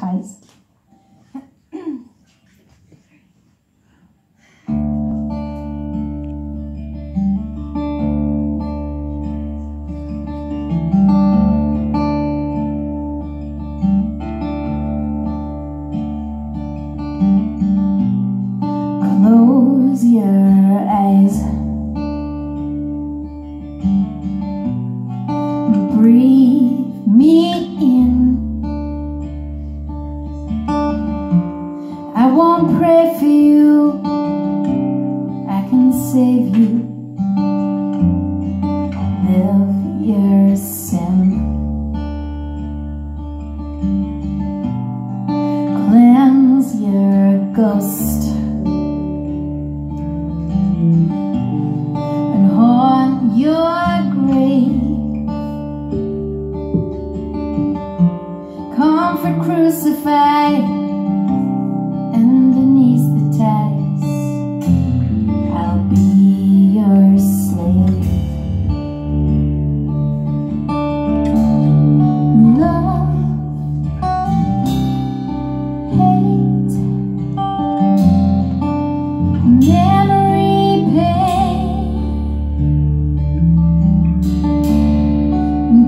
ties. Ghost. and haunt your grave. Comfort crucified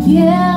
guilt,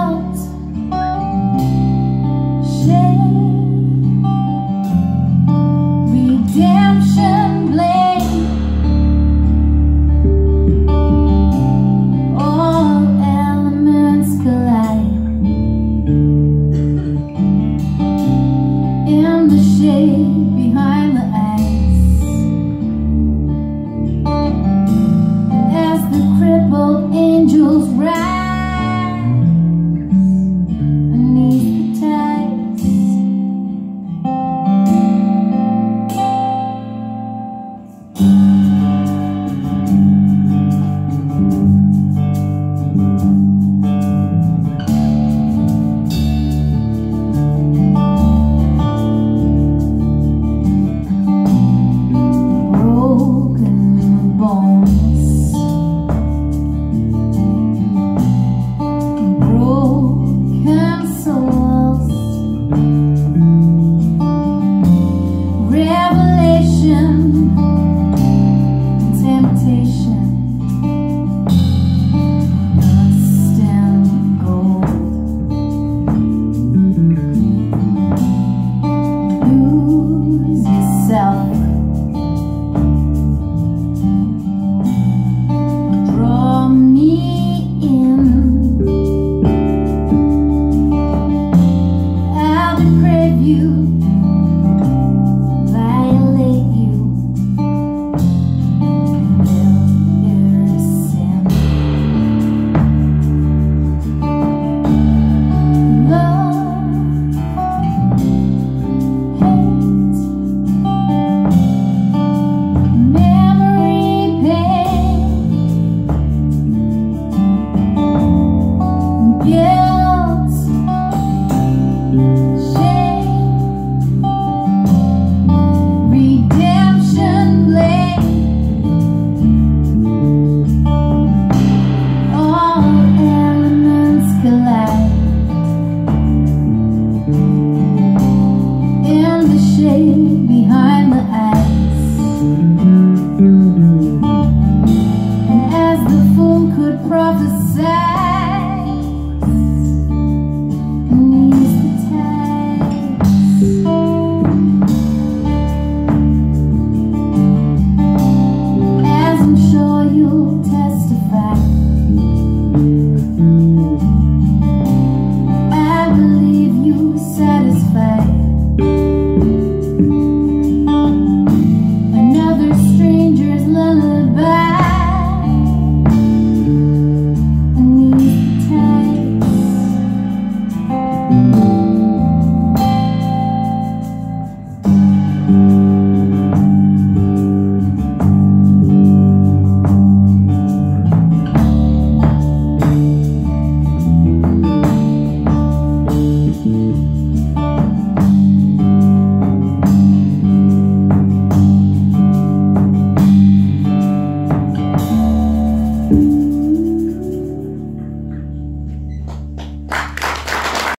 to prophesy.